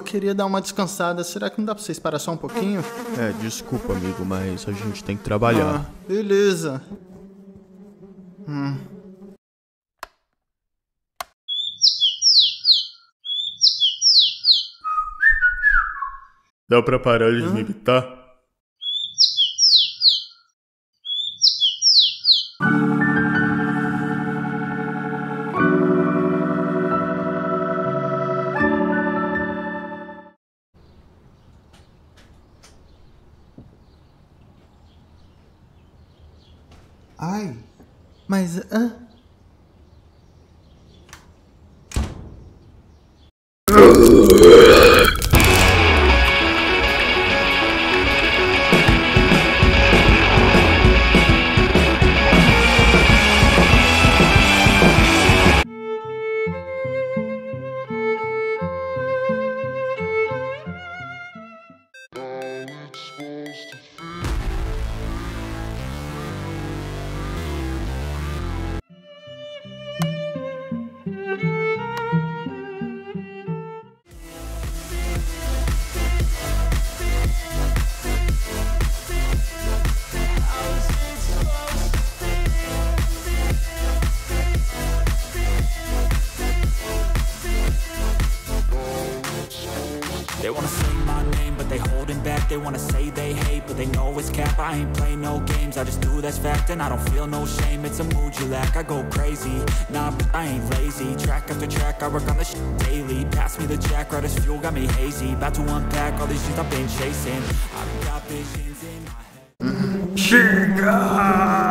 queria dar uma descansada. Será que não dá pra vocês parar só um pouquinho? É, desculpa, amigo, mas a gente tem que trabalhar. Ah, beleza. Hum. Dá pra parar de me imitar? Ai, mas. hã? They wanna say my name, but they holding back. They wanna say they hate, but they know it's cap. I ain't play no games, I just do that's fact And I don't feel no shame, it's a mood you lack I go crazy, nah, but I ain't lazy. Track after track, I work on this shit daily. Pass me the jack, right as fuel, got me hazy. About to unpack all these shit I've been chasing. I've got visions in my head!